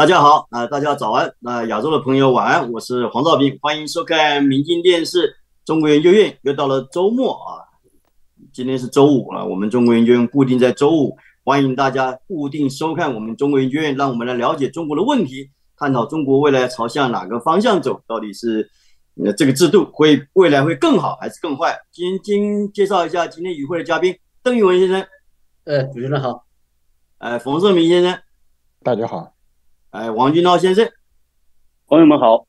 大家好啊，大家早安，那亚洲的朋友晚安，我是黄兆斌，欢迎收看民进电视中国研究院。又到了周末啊，今天是周五了，我们中国研究院固定在周五，欢迎大家固定收看我们中国研究院，让我们来了解中国的问题，探讨中国未来朝向哪个方向走，到底是呃这个制度会未来会更好还是更坏？今今介绍一下今天与会的嘉宾，邓玉文先生，呃，主持人好，呃，冯胜明先生，大家好，哎，王军涛先生，朋友们好，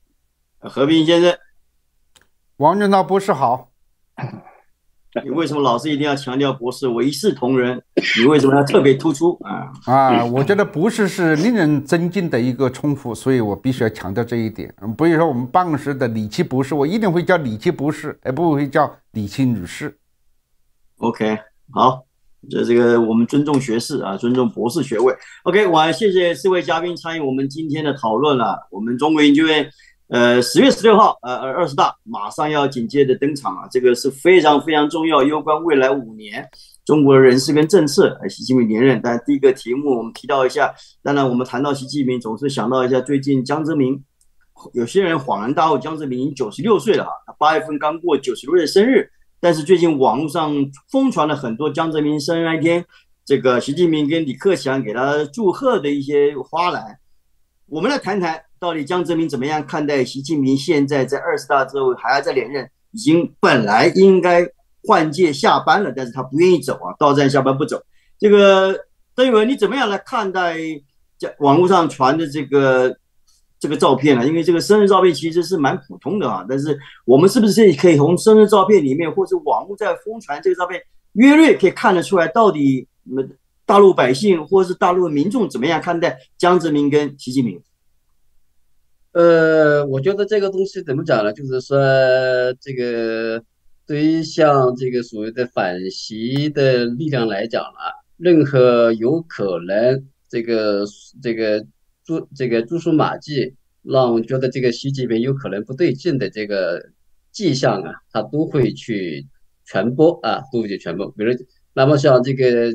何冰先生，王军涛博士好。你为什么老是一定要强调博士我一视同仁？你为什么要特别突出啊？啊，我觉得博士是令人尊敬的一个称呼，所以我必须要强调这一点。嗯比如说我们办公室的李琦博士，我一定会叫李琦博士，而不会叫李琦女士。OK，好，这这个我们尊重学士啊，尊重博士学位。OK，我还谢谢四位嘉宾参与我们今天的讨论了。我们中国研究院，呃，十月十六号，呃，二十大马上要紧接着登场啊，这个是非常非常重要，攸关未来五年中国人事跟政策。呃，习近平连任，但第一个题目我们提到一下，当然我们谈到习近平，总是想到一下最近江泽民。有些人恍然大悟，江泽民已经九十六岁了啊，他八月份刚过九十六岁生日。但是最近网络上疯传了很多江泽民生日那天，这个习近平跟李克强给他祝贺的一些花篮。我们来谈谈，到底江泽民怎么样看待习近平现在在二十大之后还要再连任？已经本来应该换届下班了，但是他不愿意走啊，到站下班不走。这个邓宇文，你怎么样来看待在网络上传的这个这个照片呢、因为这个生日照片其实是蛮普通的啊，但是我们是不是可以从生日照片里面，或者网络在疯传这个照片，约略可以看得出来，到底我们大陆百姓或是大陆民众怎么样看待江泽民跟习近平？呃，我觉得这个东西怎么讲呢？就是说，这个对于像这个所谓的反习的力量来讲啊，任何有可能这个这个蛛这个蛛丝马迹，让我觉得这个习近平有可能不对劲的这个迹象啊，他都会去传播啊，都会去传播。比如，那么像这个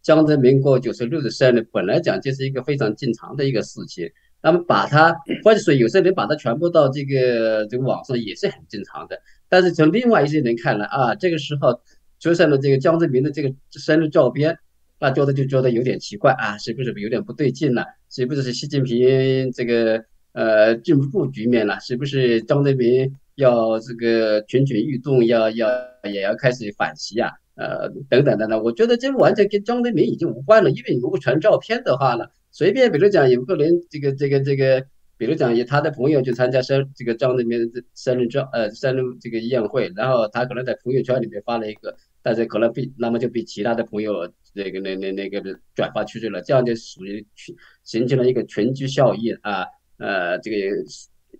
江泽民过九十六的生日，本来讲这是一个非常正常的一个事情。那么把它，或者说有些人把它传播到这个这个网上也是很正常的。但是从另外一些人看来啊，这个时候出现了这个江泽民的这个生日照片，那觉得就觉得有点奇怪啊，是不是有点不对劲了？是不是习近平这个呃进不住局面了？是不是张德民要这个蠢蠢欲动，要要也要开始反袭啊？呃，等等等等，我觉得这完全跟张德民已经无关了，因为如果传照片的话呢？随便，比如讲有个人，这个这个这个，比如讲有他的朋友去参加生这个张泽民的生日照呃生日这个宴会，然后他可能在朋友圈里面发了一个，但是可能被那么就被其他的朋友那个那那那个转发出去了，这样就属于群形成了一个群居效应啊，呃这个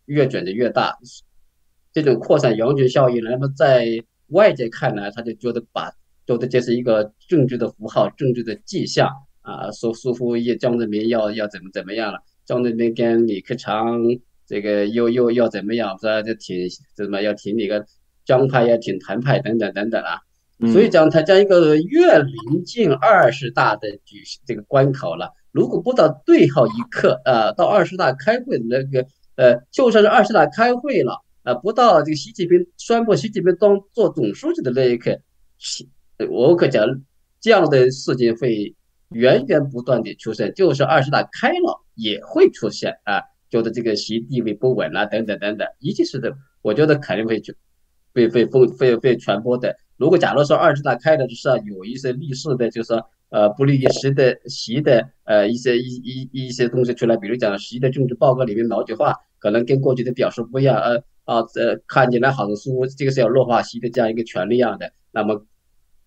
越卷的越大，这种扩散羊群效应，那么在外界看来，他就觉得把觉得这是一个政治的符号，政治的迹象。啊，说似乎也江泽民要要怎么怎么样了？江泽民跟李克强这个又又要怎么样？说这挺怎么要挺那个江派要挺谭派等等等等啊。所以讲他这样一个越临近二十大的举这个关口了，如果不到最后一刻，呃，到二十大开会的那个呃，就算是二十大开会了，呃，不到这个习近平宣布习近平当做总书记的那一刻，我可讲这样的事情会。源源不断的出现，就是二十大开了也会出现啊，觉得这个习地位不稳啊，等等等等，一切是的，我觉得肯定会去被被封会被传播的。如果假如说二十大开的是有一些历史的，就是说呃不利于习的习的呃一些一一一些东西出来，比如讲习的政治报告里面某句话可能跟过去的表述不一样，呃啊呃看起来好像似乎这个是要弱化习的这样一个权利样的，那么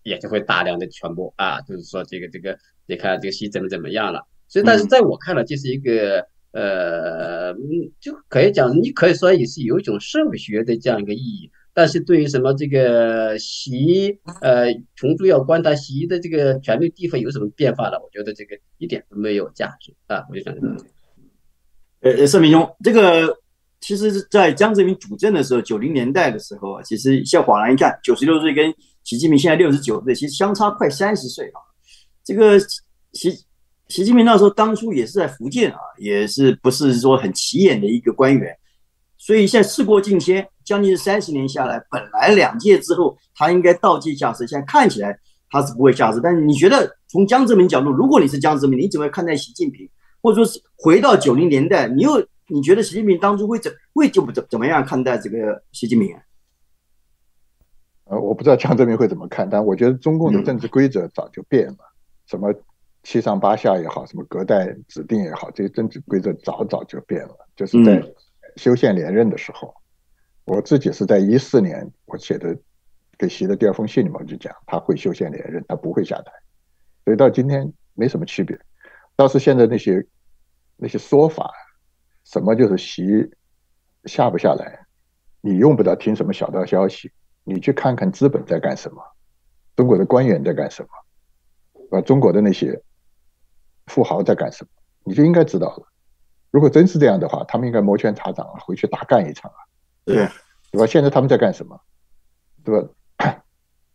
也就会大量的传播啊，就是说这个这个。你看这个习怎么怎么样了？所以，但是在我看来，这是一个呃，就可以讲，你可以说也是有一种社会学的这样一个意义。但是对于什么这个习呃，从主要观察习的这个权力地位有什么变化了？我觉得这个一点都没有价值啊！我就讲这个。呃，盛明兄，这个其实是在江泽民主政的时候，九零年代的时候啊，其实现在恍然一看，九十六岁跟习近平现在六十九岁，其实相差快三十岁啊。这个习习近平那时候当初也是在福建啊，也是不是说很起眼的一个官员，所以现在事过境迁，将近三十年下来，本来两届之后他应该倒计下世，现在看起来他是不会下世。但是你觉得从江泽民角度，如果你是江泽民，你怎么看待习近平？或者说是回到九零年代，你又你觉得习近平当初会怎会就不怎怎么样看待这个习近平？呃，我不知道江泽民会怎么看，但我觉得中共的政治规则早就变了，什么七上八下也好，什么隔代指定也好，这些政治规则早早就变了。就是在修宪连任的时候，我自己是在一四年我写的给习的第二封信里面就讲，他会修宪连任，他不会下台，所以到今天没什么区别。倒是现在那些那些说法，什么就是习下不下来，你用不着听什么小道消息。你去看看资本在干什么，中国的官员在干什么，啊，中国的那些富豪在干什么，你就应该知道了。如果真是这样的话，他们应该摩拳擦掌啊，回去大干一场啊，对，对吧？现在他们在干什么，对吧？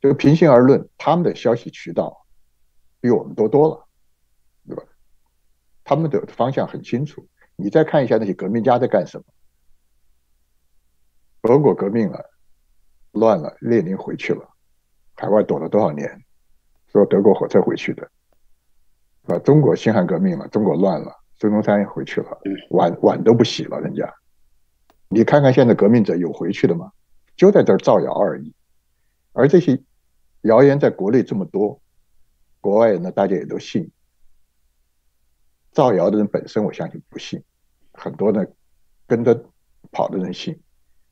就平心而论，他们的消息渠道比我们多多了，对吧？他们的方向很清楚。你再看一下那些革命家在干什么，俄国革命了。乱了，列宁回去了，海外躲了多少年？坐德国火车回去的，是吧？中国辛亥革命了，中国乱了，孙中山也回去了，碗碗都不洗了，人家。你看看现在革命者有回去的吗？就在这儿造谣而已。而这些谣言在国内这么多，国外呢大家也都信。造谣的人本身，我相信不信，很多呢跟着跑的人信。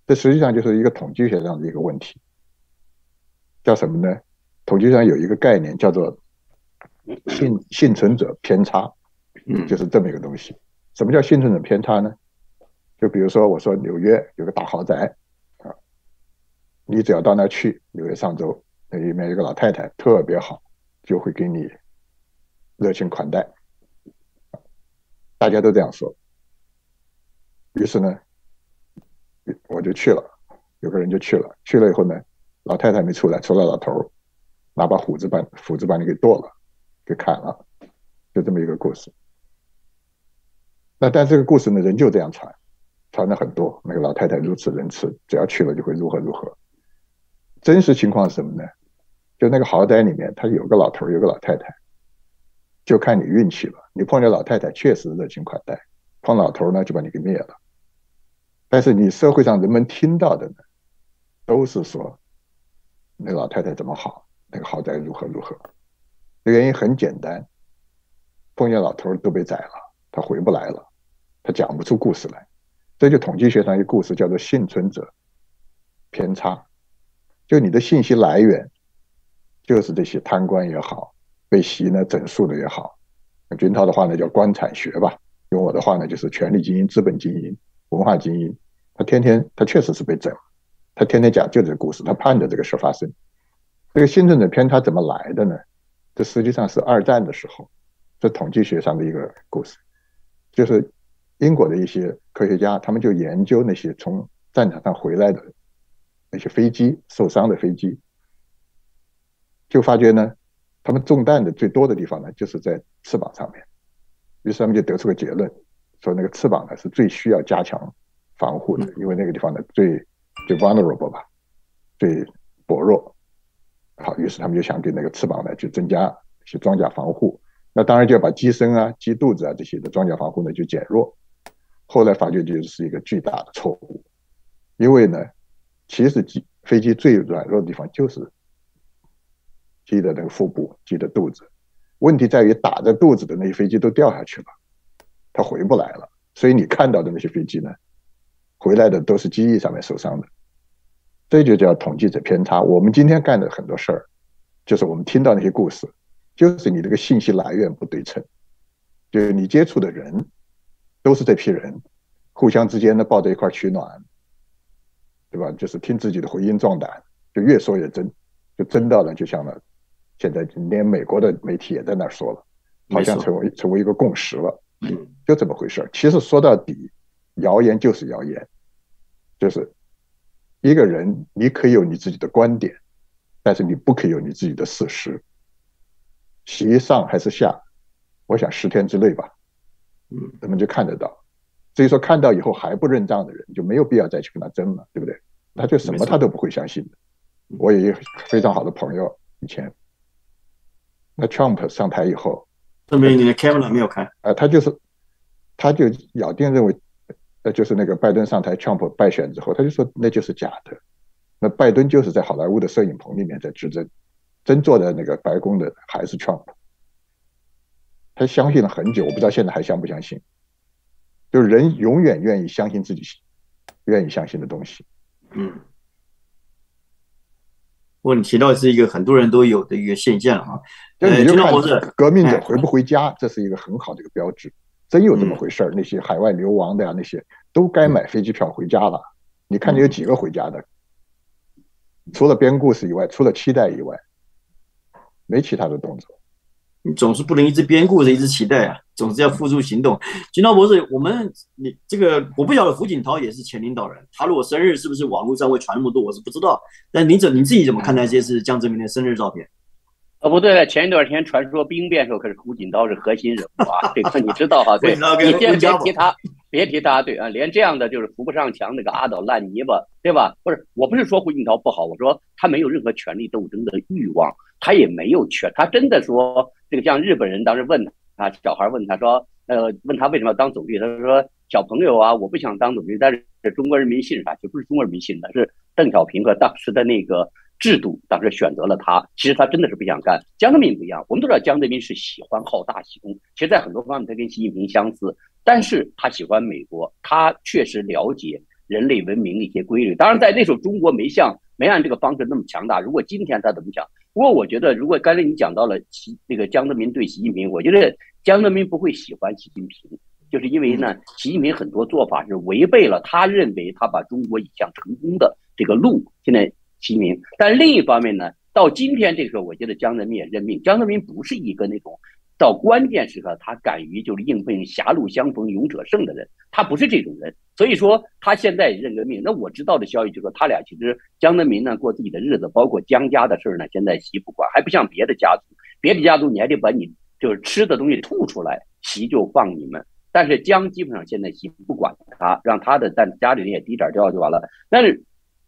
这实际上就是一个统计学上的一个问题，叫什么呢？统计上有一个概念叫做幸幸存者偏差，嗯，就是这么一个东西。什么叫幸存者偏差呢？就比如说，我说纽约有个大豪宅啊，你只要到那去，纽约上周那里面有个老太太特别好，就会给你热情款待，大家都这样说。于是呢。我就去了，有个人就去了，去了以后呢，老太太没出来，出来老头儿拿把斧子把斧子把你给剁了，给砍了，就这么一个故事。那但这个故事呢，人就这样传，传的很多。那个老太太如此仁慈，只要去了就会如何如何。真实情况是什么呢？就那个豪宅里面，他有个老头儿，有个老太太，就看你运气了。你碰见老太太确实热情款待，碰老头儿呢就把你给灭了。但是你社会上人们听到的呢，都是说那老太太怎么好，那个豪宅如何如何。原因很简单，碰见老头都被宰了，他回不来了，他讲不出故事来。这就统计学上一个故事叫做幸存者偏差，就你的信息来源就是这些贪官也好，被习呢整肃的也好，用军涛的话呢叫官产学吧，用我的话呢就是权力精英、资本精英、文化精英。他天天，他确实是被整，他天天讲就这个故事，他盼着这个事发生。这个幸存者偏差怎么来的呢？这实际上是二战的时候，这统计学上的一个故事，就是英国的一些科学家，他们就研究那些从战场上回来的那些飞机受伤的飞机，就发觉呢，他们中弹的最多的地方呢，就是在翅膀上面。于是他们就得出个结论，说那个翅膀呢是最需要加强。防护的，因为那个地方呢最最 vulnerable 吧，最薄弱。好，于是他们就想给那个翅膀呢去增加一些装甲防护。那当然就要把机身啊、机肚子啊这些的装甲防护呢就减弱。后来发觉就是一个巨大的错误，因为呢，其实机飞机最软弱的地方就是机的那个腹部、机的肚子。问题在于打在肚子的那些飞机都掉下去了，它回不来了。所以你看到的那些飞机呢？回来的都是机翼上面受伤的，这就叫统计者偏差。我们今天干的很多事儿，就是我们听到那些故事，就是你这个信息来源不对称，就是你接触的人都是这批人，互相之间呢抱在一块取暖，对吧？就是听自己的回音壮胆，就越说越真，就真到了，就像了，现在连美国的媒体也在那说了，好像成为成为一个共识了，就这么回事其实说到底，谣言就是谣言。就是一个人，你可以有你自己的观点，但是你不可以有你自己的事实。习上还是下，我想十天之内吧，嗯，人们就看得到。至于说看到以后还不认账的人，就没有必要再去跟他争了，对不对？他就什么他都不会相信的。我有一个非常好的朋友，以前，那 Trump 上台以后，证明你的 camera 没有开。呃，他就是，他就咬定认为，呃，就是那个拜登上台，Trump 败选之后，他就说那就是假的。那拜登就是在好莱坞的摄影棚里面在执政，真坐在那个白宫的还是 Trump。他相信了很久，我不知道现在还相不相信。就是人永远愿意相信自己愿意相信的东西。嗯，不过你提到是一个很多人都有的一个现象啊。那你就看革命者回不回家，这是一个很好的一个标志。真有这么回事儿，那些海外流亡的呀，那些都该买飞机票回家了。你看，你有几个回家的？除了编故事以外，除了期待以外，没其他的动作。你总是不能一直编故事，一直期待啊，总是要付诸行动。金涛博士，我们你这个我不晓得，胡锦涛也是前领导人，他如果生日是不是网络上会传那么多，我是不知道。但你怎你自己怎么看待这些是江泽民的生日照片？哦，不对了，前一段时间传说兵变时候，可是胡锦涛是核心人物啊，这个你知道哈？对，你先别提他，别提他，对啊，连这样的就是扶不上墙那个阿斗烂泥巴，对吧？不是，我不是说胡锦涛不好，我说他没有任何权力斗争的欲望，他也没有权，他真的说这个像日本人当时问他，小孩问他说，呃，问他为什么要当总理，他说小朋友啊，我不想当总理，但是中国人民信啥？就不是中国人民信的，是邓小平和当时的那个。制度当时选择了他，其实他真的是不想干。江泽民不一样，我们都知道江泽民是喜欢好大喜功，其实，在很多方面他跟习近平相似，但是他喜欢美国，他确实了解人类文明的一些规律。当然，在那时候中国没像没按这个方式那么强大。如果今天他怎么想？不过我觉得，如果刚才你讲到了习那个江泽民对习近平，我觉得江泽民不会喜欢习近平，就是因为呢，习近平很多做法是违背了他认为他把中国引向成功的这个路。现在。齐名，但另一方面呢，到今天这个时候，我觉得江泽民也认命。江泽民不是一个那种到关键时刻他敢于就是应付狭路相逢勇者胜的人，他不是这种人。所以说他现在认个命。那我知道的消息就是说，他俩其实江泽民呢过自己的日子，包括江家的事儿呢，现在习不管，还不像别的家族，别的家族你还得把你就是吃的东西吐出来，习就放你们。但是江基本上现在习不管他，让他的在家里人也低点调就完了。但是。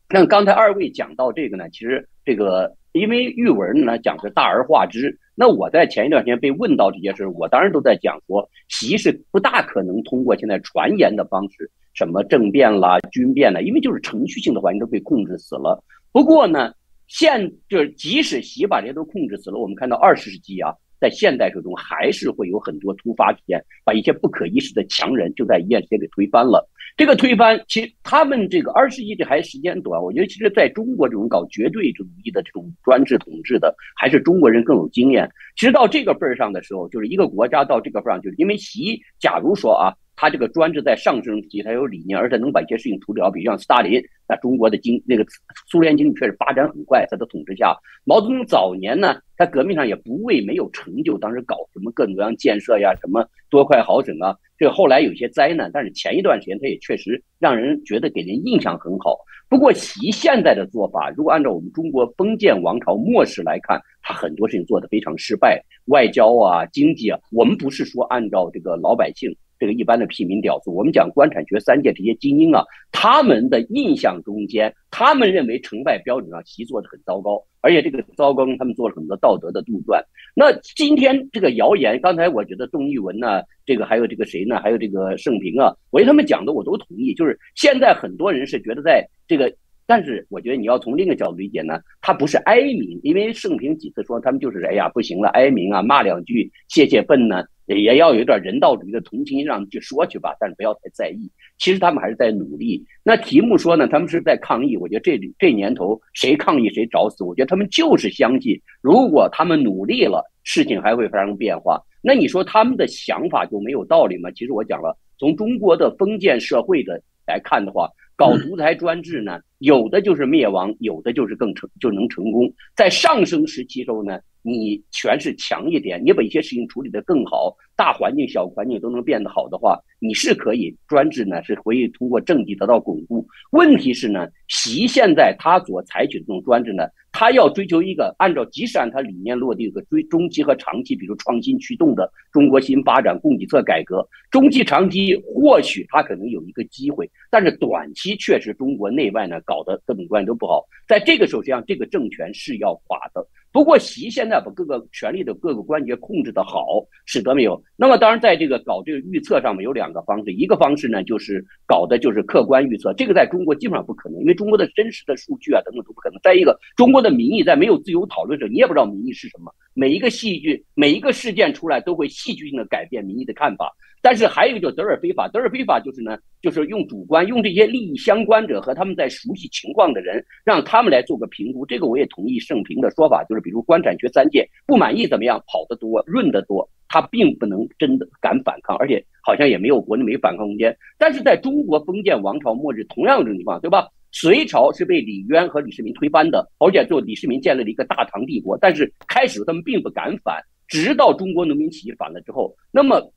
那刚才二位讲到这个呢，其实这个因为玉文呢讲是大而化之。那我在前一段时间被问到这件事，我当然都在讲说，习是不大可能通过现在传言的方式，什么政变啦、军变啦，因为就是程序性的环境都被控制死了。不过呢，现就是即使习把这些都控制死了，我们看到二十世纪啊。在现代社会中，还是会有很多突发事件，把一些不可一世的强人就在一夜之间给推翻了。这个推翻，其实他们这个二十世纪还时间短，我觉得其实在中国这种搞绝对主义的这种专制统治的，还是中国人更有经验。其实到这个份儿上的时候，就是一个国家到这个份儿上，就是因为习，假如说啊。他这个专制在上升期，他有理念，而且能把一些事情处理好。比如像斯大林，那中国的经那个苏联经济确实发展很快，在他统治下。毛泽东早年呢，他革命上也不为没有成就，当时搞什么各种各样建设呀，什么多快好省啊。这后来有些灾难，但是前一段时间他也确实让人觉得给人印象很好。不过习现在的做法，如果按照我们中国封建王朝末世来看，他很多事情做得非常失败，外交啊、经济啊，我们不是说按照这个老百姓。这个一般的屁民屌丝，我们讲官产学三界这些精英啊，他们的印象中间，他们认为成败标准上习做的很糟糕，而且这个糟糕，他们做了很多道德的杜撰。那今天这个谣言，刚才我觉得宋玉文呢，这个还有这个谁呢，还有这个盛平啊，我觉得他们讲的我都同意。就是现在很多人是觉得在这个，但是我觉得你要从另一个角度理解呢，他不是哀鸣，因为盛平几次说他们就是哎呀不行了，哀鸣啊，骂两句泄泄愤呢。也要有点人道主义的同情，让他们去说去吧，但是不要太在意。其实他们还是在努力。那题目说呢，他们是在抗议。我觉得这这年头谁抗议谁找死。我觉得他们就是相信，如果他们努力了，事情还会发生变化。那你说他们的想法就没有道理吗？其实我讲了，从中国的封建社会的来看的话，搞独裁专制呢，有的就是灭亡，有的就是更成就能成功。在上升时期时候呢。你权势强一点，你把一些事情处理得更好，大环境、小环境都能变得好的话，你是可以专制呢，是可以通过政绩得到巩固。问题是呢，习现在他所采取的这种专制呢，他要追求一个按照即使按他理念落地和追中期和长期，比如创新驱动的中国新发展、供给侧改革，中期长期或许他可能有一个机会，但是短期确实中国内外呢搞得各种关系都不好，在这个时候实际上这个政权是要垮的。不过习现在把各个权力的各个关节控制的好，使得没有。那么当然在这个搞这个预测上面有两个方式，一个方式呢就是搞的就是客观预测，这个在中国基本上不可能，因为中国的真实的数据啊等等都不可能。再一个，中国的的民意在没有自由讨论者，你也不知道民意是什么，每一个戏剧每一个事件出来都会戏剧性的改变民意的看法。但是还有一个叫德尔菲法，德尔菲法就是呢，就是用主观，用这些利益相关者和他们在熟悉情况的人，让他们来做个评估。这个我也同意盛平的说法，就是比如官产学三界不满意怎么样，跑得多，润得多，他并不能真的敢反抗，而且好像也没有国内没反抗空间。但是在中国封建王朝末日，同样的情况，对吧？隋朝是被李渊和李世民推翻的，而且最后李世民建立了一个大唐帝国。但是开始他们并不敢反，直到中国农民起义反了之后，那么。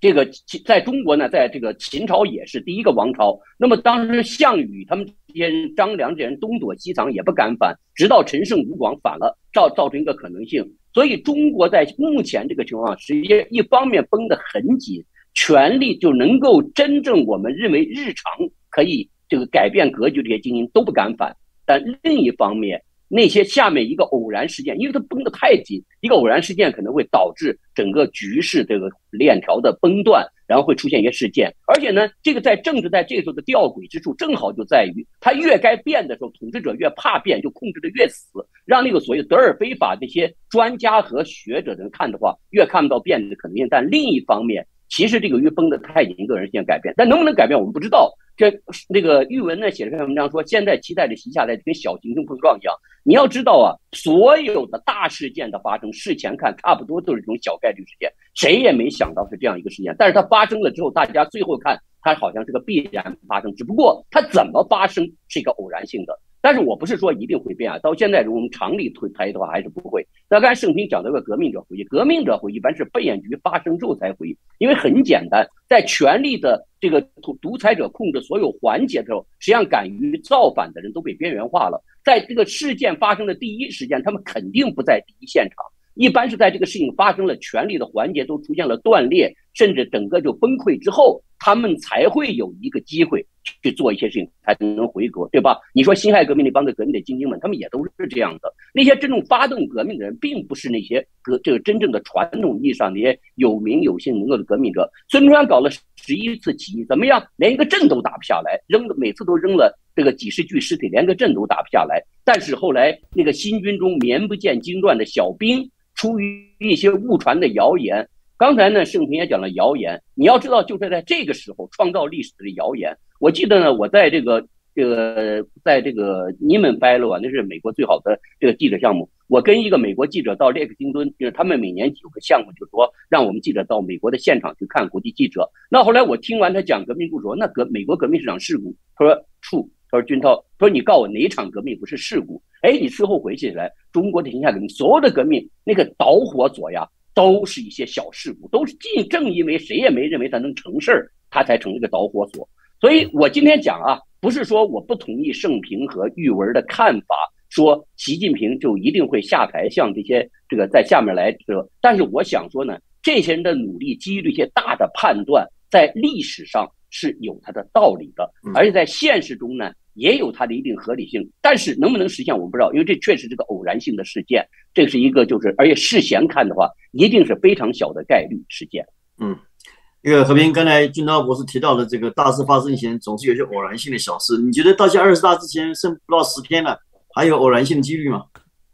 这个在中国呢，在这个秦朝也是第一个王朝。那么当时项羽他们这些人、张良这些人东躲西藏，也不敢反，直到陈胜吴广反了，造造成一个可能性。所以中国在目前这个情况，实际一方面绷得很紧，权力就能够真正我们认为日常可以这个改变格局这些精英都不敢反，但另一方面。那些下面一个偶然事件，因为它绷得太紧，一个偶然事件可能会导致整个局势这个链条的崩断，然后会出现一些事件。而且呢，这个在政治在这个时候的吊诡之处，正好就在于它越该变的时候，统治者越怕变，就控制的越死，让那个所谓德尔菲法这些专家和学者的人看的话，越看不到变的可能性。但另一方面，其实这个越绷得太紧，一个人现改变，但能不能改变，我们不知道。这那个玉文呢写了篇文章说，现在期待着习下来跟小行星碰撞一样。你要知道啊，所有的大事件的发生，事前看差不多都是这种小概率事件，谁也没想到是这样一个事件。但是它发生了之后，大家最后看它好像是个必然发生，只不过它怎么发生是一个偶然性的。但是我不是说一定会变啊，到现在如果我们常理推推的话，还是不会。那刚才盛平讲到个革命者回忆，革命者回忆一般是变局发生之后才回忆，因为很简单，在权力的这个独独裁者控制所有环节的时候，实际上敢于造反的人都被边缘化了。在这个事件发生的第一时间，他们肯定不在第一现场，一般是在这个事情发生了，权力的环节都出现了断裂，甚至整个就崩溃之后，他们才会有一个机会。去做一些事情才能回国，对吧？你说辛亥革命那帮的革命的精英们，他们也都是这样的。那些真正发动革命的人，并不是那些革这个真正的传统意义上那些有名有姓能够的革命者。孙中山搞了十一次起义，怎么样？连一个镇都打不下来，扔的每次都扔了这个几十具尸体，连个镇都打不下来。但是后来那个新军中绵不见经传的小兵，出于一些误传的谣言。刚才呢，盛平也讲了谣言。你要知道，就是在这个时候创造历史的谣言。我记得呢，我在这个这个在这个尼门掰了啊，那是美国最好的这个记者项目。我跟一个美国记者到列克星敦，就是他们每年有个项目，就是说让我们记者到美国的现场去看国际记者。那后来我听完他讲革命故事，说那革美国革命是场事故。他说处，他说军涛，他说你告诉我哪场革命不是事故？哎，你事后回忆起来，中国的天下革命，所有的革命那个导火索呀。都是一些小事故，都是正正因为谁也没认为他能成事儿，他才成这个导火索。所以我今天讲啊，不是说我不同意盛平和玉文的看法，说习近平就一定会下台，像这些这个在下面来这。但是我想说呢，这些人的努力基于这些大的判断，在历史上是有它的道理的，而且在现实中呢。也有它的一定合理性，但是能不能实现我不知道，因为这确实是个偶然性的事件，这是一个就是，而且事前看的话，一定是非常小的概率事件。嗯，那个和平刚才军涛博士提到的这个大事发生前总是有些偶然性的小事，你觉得到现二十大之前剩不到十天了，还有偶然性的几率吗？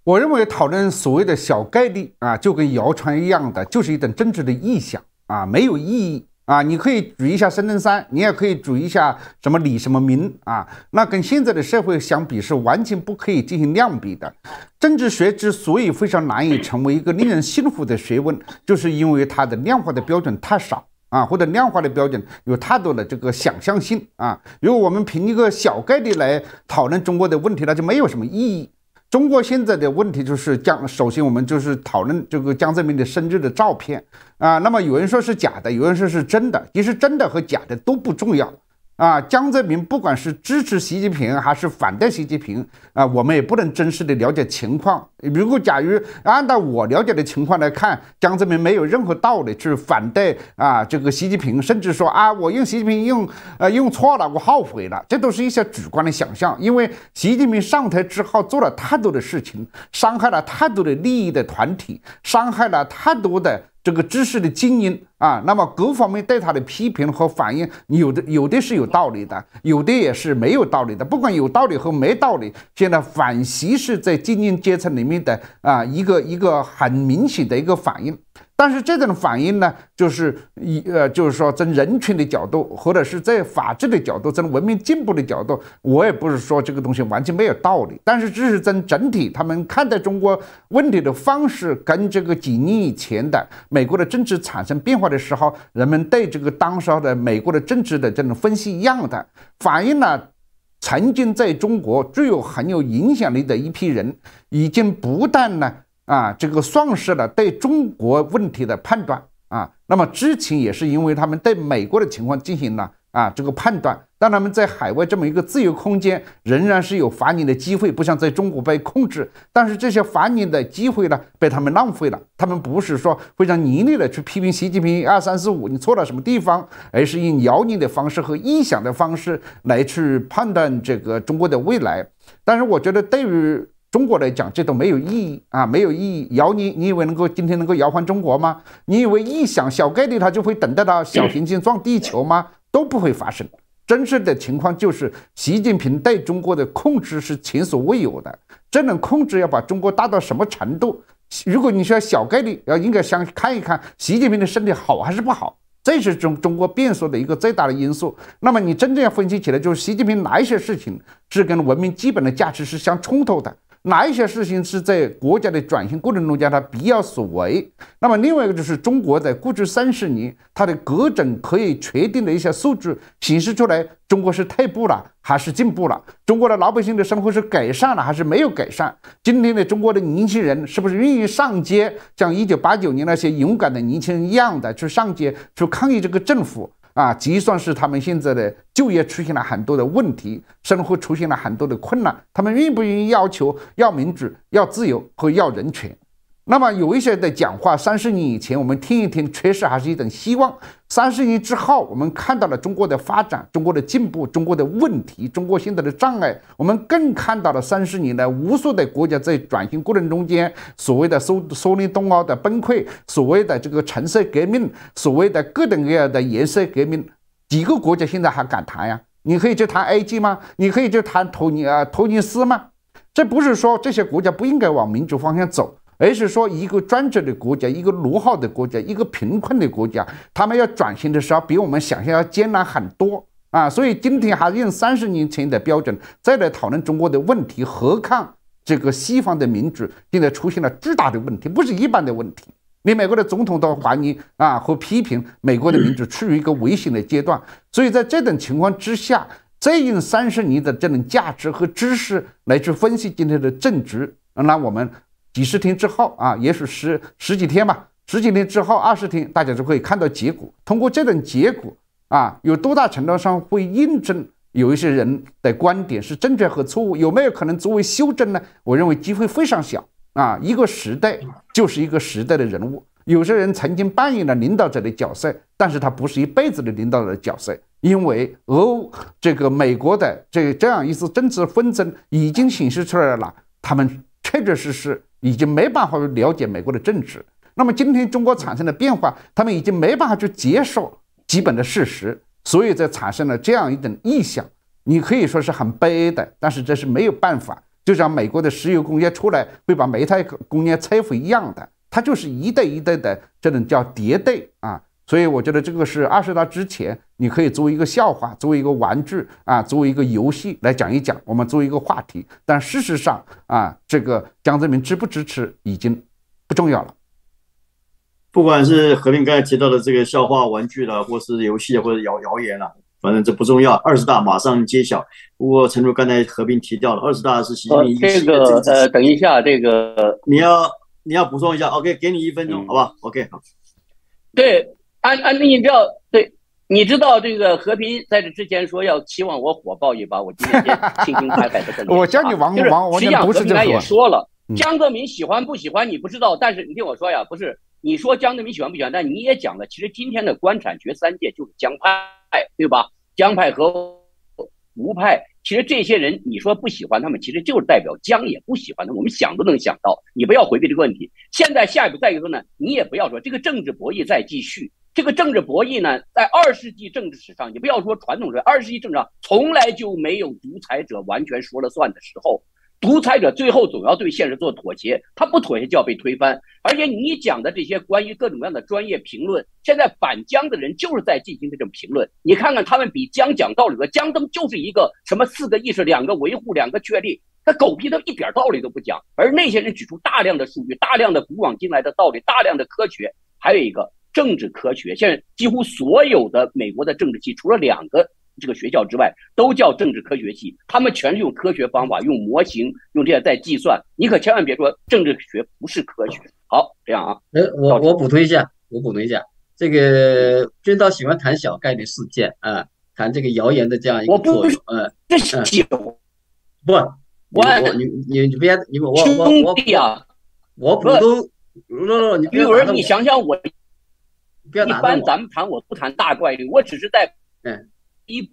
我认为讨论所谓的小概率啊，就跟谣传一样的，就是一种政治的臆想啊，没有意义。啊，你可以举一下孙中山，你也可以举一下什么李什么明啊，那跟现在的社会相比是完全不可以进行量比的。政治学之所以非常难以成为一个令人信服的学问，就是因为它的量化的标准太少啊，或者量化的标准有太多的这个想象性啊。如果我们凭一个小概率来讨论中国的问题，那就没有什么意义。中国现在的问题就是江，首先我们就是讨论这个江泽民的生日的照片啊。那么有人说是假的，有人说是真的。其实真的和假的都不重要啊，江泽民不管是支持习近平还是反对习近平啊，我们也不能真实的了解情况。如果假如按照我了解的情况来看，江泽民没有任何道理去反对啊这个习近平，甚至说啊我用习近平用呃用错了，我后悔了，这都是一些主观的想象。因为习近平上台之后做了太多的事情，伤害了太多的利益的团体，伤害了太多的。这个知识的精英啊，那么各方面对他的批评和反应，有的有的是有道理的，有的也是没有道理的。不管有道理和没道理，现在反习是在精英阶层里面的啊一个一个很明显的一个反应。但是这种反应呢，就是一呃，就是说从人群的角度，或者是在法治的角度，从文明进步的角度，我也不是说这个东西完全没有道理。但是只是从整体，他们看待中国问题的方式，跟这个几年以前的美国的政治产生变化的时候，人们对这个当时的美国的政治的这种分析一样的，反映了曾经在中国具有很有影响力的一批人，已经不但呢。啊，这个丧失了对中国问题的判断啊，那么之前也是因为他们对美国的情况进行了啊这个判断，但他们在海外这么一个自由空间，仍然是有发言的机会，不像在中国被控制。但是这些发言的机会呢，被他们浪费了。他们不是说非常严厉的去批评习近平二三四五你错了什么地方，而是用谣言的方式和臆想的方式来去判断这个中国的未来。但是我觉得对于。中国来讲，这都没有意义啊，没有意义。摇你，你以为能够今天能够摇换中国吗？你以为一想小概率它就会等待到小行星撞地球吗？都不会发生。真实的情况就是，习近平对中国的控制是前所未有的。这种控制要把中国大到什么程度？如果你说小概率，要应该想看一看习近平的身体好还是不好，这是中中国变数的一个最大的因素。那么你真正要分析起来，就是习近平哪一些事情是跟文明基本的价值是相冲突的？哪一些事情是在国家的转型过程中间它必要所为？那么另外一个就是中国在过去三十年，它的各种可以确定的一些数据显示出来，中国是退步了还是进步了？中国的老百姓的生活是改善了还是没有改善？今天的中国的年轻人是不是愿意上街，像一九八九年那些勇敢的年轻人一样的去上街去抗议这个政府？啊，即算是他们现在的就业出现了很多的问题，生活出现了很多的困难，他们愿不愿意要求要民主、要自由和要人权？那么有一些的讲话，三十年以前我们听一听，确实还是一种希望。三十年之后，我们看到了中国的发展、中国的进步、中国的问题、中国现在的障碍，我们更看到了三十年来无数的国家在转型过程中间所谓的苏苏联东欧的崩溃，所谓的这个橙色革命，所谓的各种各样的颜色革命，几个国家现在还敢谈呀？你可以去谈埃及吗？你可以去谈托尼啊托尼斯吗？这不是说这些国家不应该往民主方向走。而是说，一个专制的国家，一个落后的国家，一个贫困的国家，他们要转型的时候，比我们想象要艰难很多啊！所以今天还是用三十年前的标准再来讨论中国的问题，何况这个西方的民主现在出现了巨大的问题，不是一般的问题。连美国的总统都怀疑啊和批评美国的民主处于一个危险的阶段。所以在这种情况之下，再用三十年的这种价值和知识来去分析今天的政治，那我们。几十天之后啊，也许十十几天吧，十几天之后，二十天，大家就可以看到结果。通过这种结果啊，有多大程度上会印证有一些人的观点是正确和错误？有没有可能作为修正呢？我认为机会非常小啊。一个时代就是一个时代的人物，有些人曾经扮演了领导者的角色，但是他不是一辈子的领导者的角色，因为俄这个美国的这这样一次政治纷争已经显示出来了，他们确确实实。已经没办法了解美国的政治，那么今天中国产生的变化，他们已经没办法去接受基本的事实，所以才产生了这样一种臆想。你可以说是很悲哀的，但是这是没有办法。就像美国的石油工业出来会把煤炭工业摧毁一样的，它就是一代一代的这种叫迭代啊。所以我觉得这个是二十大之前，你可以作为一个笑话，作为一个玩具啊，作为一个游戏来讲一讲，我们作为一个话题。但事实上啊，这个江泽民支不支持已经不重要了。不管是何林刚才提到的这个笑话、玩具了，或是游戏，或者谣谣言了，反正这不重要。二十大马上揭晓。不过，陈如刚才何斌提到了，二十大是习近平这个呃，等一下，这个你要你要补充一下，OK，给你一分钟，好吧？OK，好。对。按按你知道对，你知道这个和平在这之前说要期望我火爆一把，我今天轻轻拍拍的。我教你王王王江不是这个。也说了，江泽民喜欢不喜欢你不知道，但是你听我说呀，不是你说江泽民喜欢不喜欢，但你也讲了，其实今天的官产学三界就是江派，对吧？江派和吴派，其实这些人你说不喜欢他们，其实就是代表江也不喜欢他们。我们想都能想到，你不要回避这个问题。现在下一步再一个呢，你也不要说这个政治博弈在继续。这个政治博弈呢，在二世纪政治史上，你不要说传统的二世纪政治上从来就没有独裁者完全说了算的时候。独裁者最后总要对现实做妥协，他不妥协就要被推翻。而且你讲的这些关于各种各样的专业评论，现在反江的人就是在进行这种评论。你看看他们比江讲道理的，江登就是一个什么四个意识、两个维护、两个确立，他狗屁他一点道理都不讲。而那些人举出大量的数据、大量的古往今来的道理、大量的科学，还有一个。政治科学，现在几乎所有的美国的政治系，除了两个这个学校之外，都叫政治科学系。他们全是用科学方法，用模型，用这些在计算。你可千万别说政治学不是科学。好，这样啊。呃，我我补充一下，我补充一下，这个军刀喜欢谈小概率事件啊，谈这个谣言的这样一个作用。嗯，这是不，我我你你你别你我我我啊，我普通，不不，你比如说你想想我。一般咱们谈，我不谈大概率，我只是在嗯一补。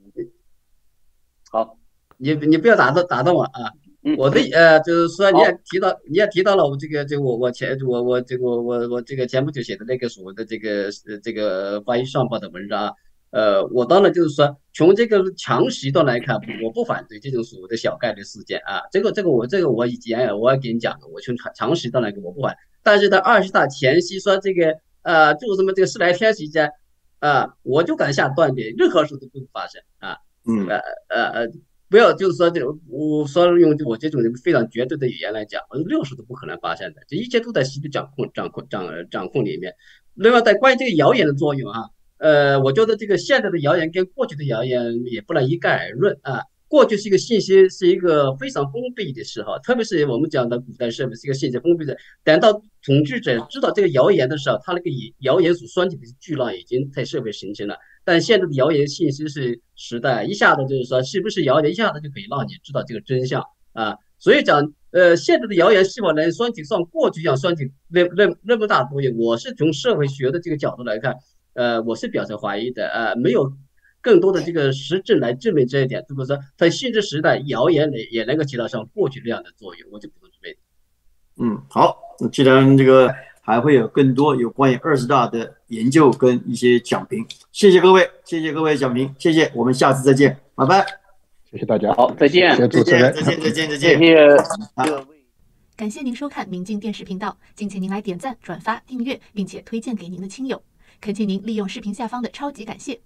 好，你你不要打断打断我啊！我的呃，就是说你也提到，你也提到了我这个，这我我前我我这个我我这个前不久写的那个所谓的这个呃这个关于上报的文章，呃，我当然就是说从这个强势端来看，我不反对这种所谓的小概率事件啊，这个这个我这个我以前我也给你讲了，我从长长时段来看我不反，但是在二十大前夕说这个。呃，就是什么这个十来天时间，啊，我就敢下断定，任何事都不会发生啊。嗯，呃呃呃，不要就是说这种，我说用我这种非常绝对的语言来讲，六十都不可能发生的，这一切都在习的掌控、掌控、掌掌控里面。另外，在关于这个谣言的作用啊，呃，我觉得这个现在的谣言跟过去的谣言也不能一概而论啊。过去是一个信息是一个非常封闭的时候，特别是我们讲的古代社会是一个信息封闭的。等到统治者知道这个谣言的时候，他那个谣言所拴起的巨浪已经在社会形成了。但现在的谣言信息是时代，一下子就是说是不是谣言，一下子就可以让你知道这个真相啊。所以讲，呃，现在的谣言是否能拴起像过去一样拴起那那那么大作用？我是从社会学的这个角度来看，呃，我是表示怀疑的呃，没有。更多的这个实证来证明这一点，是不是在新知时代，谣言也也能够起到像过去那样的作用，我就不能这边。嗯，好，那既然这个还会有更多有关于二十大的研究跟一些讲评，谢谢各位，谢谢各位讲评，谢谢，我们下次再见，拜拜，谢谢大家，好，再见，谢谢主持人，再见，再见，再见，谢谢。各位。感谢您收看明镜电视频道，敬请您来点赞、转发、订阅，并且推荐给您的亲友，恳请您利用视频下方的超级感谢。